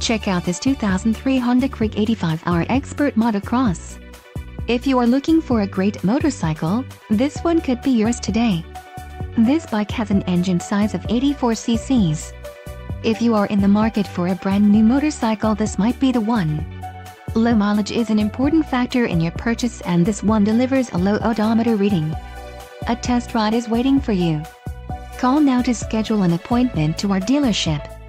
Check out this 2003 Honda CR85R Expert Motocross. If you are looking for a great motorcycle, this one could be yours today. This bike has an engine size of 84 cc's. If you are in the market for a brand new motorcycle this might be the one. Low mileage is an important factor in your purchase and this one delivers a low odometer reading. A test ride is waiting for you. Call now to schedule an appointment to our dealership.